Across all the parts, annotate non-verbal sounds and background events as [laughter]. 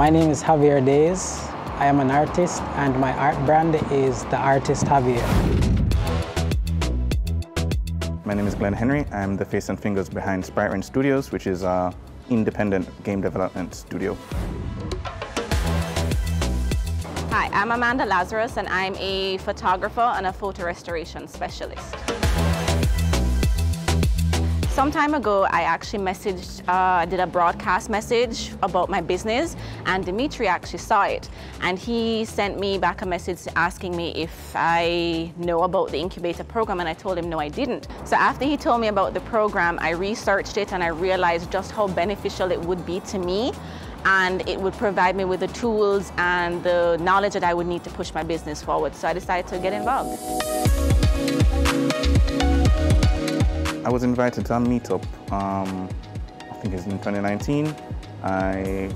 My name is Javier Dayes. I am an artist and my art brand is The Artist Javier. My name is Glen Henry. I'm the face and fingers behind SpriteWrench Studios, which is an independent game development studio. Hi, I'm Amanda Lazarus and I'm a photographer and a photo restoration specialist. Some time ago, I actually messaged, uh, did a broadcast message about my business and Dimitri actually saw it. And he sent me back a message asking me if I know about the incubator program and I told him no, I didn't. So after he told me about the program, I researched it and I realized just how beneficial it would be to me and it would provide me with the tools and the knowledge that I would need to push my business forward. So I decided to get involved. I was invited to a meetup, um, I think it's in 2019. I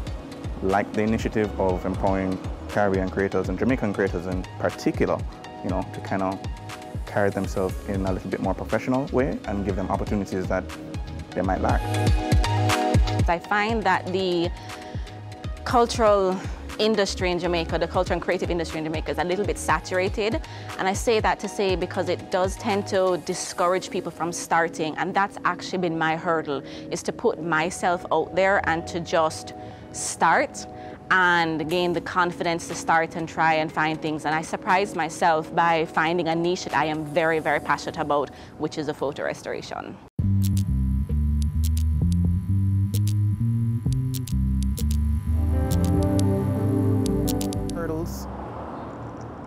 liked the initiative of empowering Caribbean creators and Jamaican creators in particular, you know, to kind of carry themselves in a little bit more professional way and give them opportunities that they might lack. I find that the cultural industry in Jamaica, the culture and creative industry in Jamaica is a little bit saturated. And I say that to say because it does tend to discourage people from starting. And that's actually been my hurdle, is to put myself out there and to just start and gain the confidence to start and try and find things. And I surprised myself by finding a niche that I am very, very passionate about, which is a photo restoration.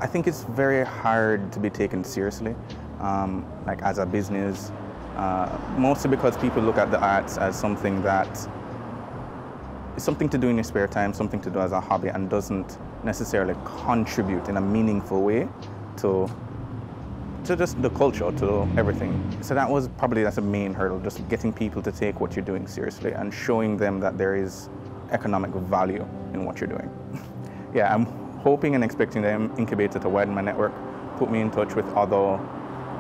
I think it's very hard to be taken seriously, um, like as a business, uh, mostly because people look at the arts as something that is something to do in your spare time, something to do as a hobby, and doesn't necessarily contribute in a meaningful way to to just the culture, to everything. So that was probably that's a main hurdle, just getting people to take what you're doing seriously and showing them that there is economic value in what you're doing. [laughs] yeah, I'm hoping and expecting the incubator to widen my network, put me in touch with other,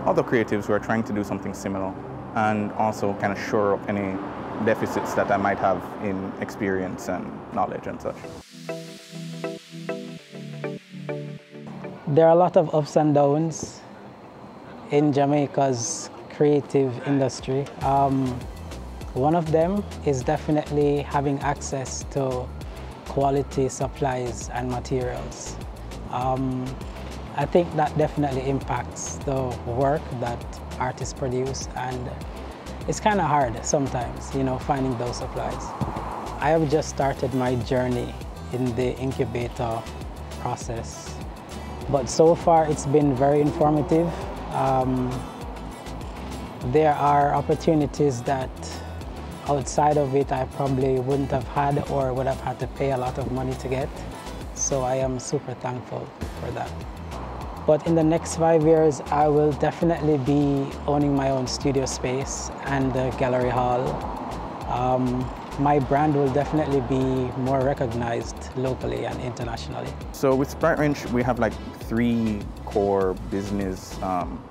other creatives who are trying to do something similar, and also kind of shore up any deficits that I might have in experience and knowledge and such. There are a lot of ups and downs in Jamaica's creative industry. Um, one of them is definitely having access to quality supplies and materials. Um, I think that definitely impacts the work that artists produce and it's kind of hard sometimes, you know, finding those supplies. I have just started my journey in the incubator process, but so far it's been very informative. Um, there are opportunities that outside of it I probably wouldn't have had or would have had to pay a lot of money to get. So I am super thankful for that. But in the next five years, I will definitely be owning my own studio space and the gallery hall. Um, my brand will definitely be more recognized locally and internationally. So with SpriteWrench, we have like three core business um,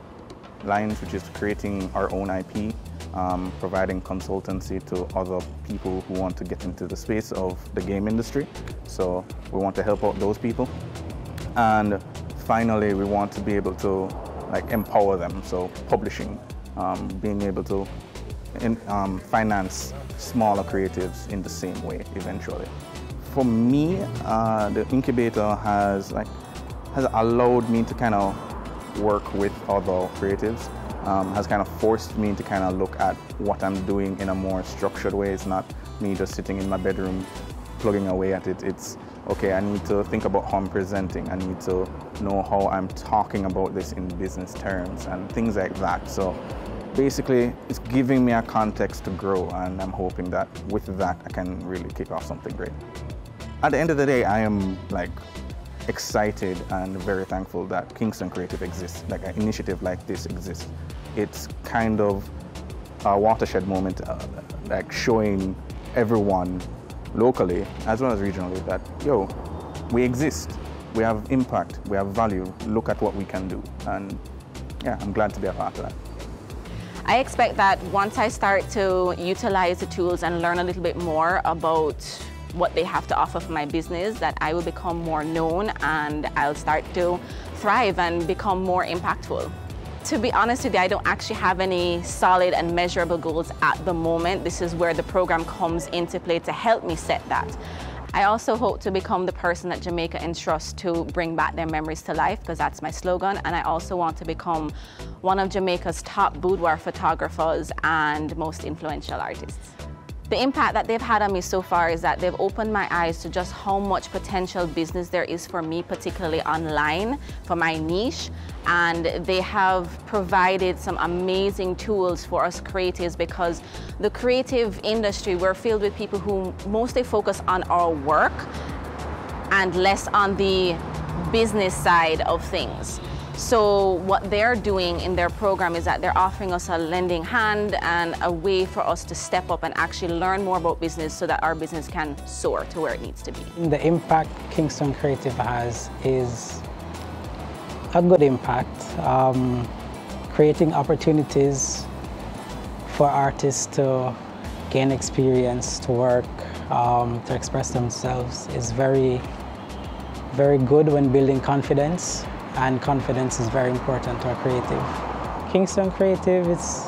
lines, which is creating our own IP, um, providing consultancy to other people who want to get into the space of the game industry. So we want to help out those people. And finally, we want to be able to like empower them. So publishing, um, being able to in, um, finance smaller creatives in the same way eventually. For me, uh, the incubator has like has allowed me to kind of work with other creatives um, has kind of forced me to kind of look at what I'm doing in a more structured way. It's not me just sitting in my bedroom plugging away at it. It's, okay, I need to think about how I'm presenting. I need to know how I'm talking about this in business terms and things like that. So basically, it's giving me a context to grow and I'm hoping that with that, I can really kick off something great. At the end of the day, I am like excited and very thankful that Kingston Creative exists, like an initiative like this exists it's kind of a watershed moment, uh, like showing everyone locally as well as regionally that, yo, we exist, we have impact, we have value, look at what we can do. And yeah, I'm glad to be a part of that. I expect that once I start to utilize the tools and learn a little bit more about what they have to offer for my business, that I will become more known and I'll start to thrive and become more impactful. To be honest with you, I don't actually have any solid and measurable goals at the moment. This is where the program comes into play to help me set that. I also hope to become the person that Jamaica entrusts to bring back their memories to life, because that's my slogan. And I also want to become one of Jamaica's top boudoir photographers and most influential artists. The impact that they've had on me so far is that they've opened my eyes to just how much potential business there is for me, particularly online, for my niche. And they have provided some amazing tools for us creatives because the creative industry, we're filled with people who mostly focus on our work and less on the business side of things. So what they're doing in their program is that they're offering us a lending hand and a way for us to step up and actually learn more about business so that our business can soar to where it needs to be. The impact Kingston Creative has is a good impact, um, creating opportunities for artists to gain experience, to work, um, to express themselves is very, very good when building confidence and confidence is very important to a creative. Kingston Creative is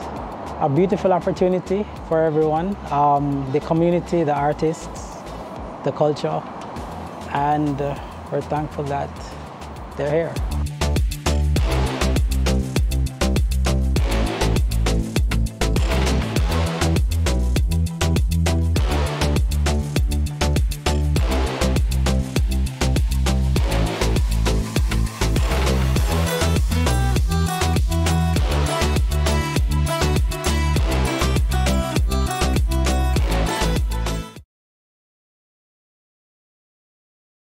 a beautiful opportunity for everyone, um, the community, the artists, the culture, and uh, we're thankful that they're here.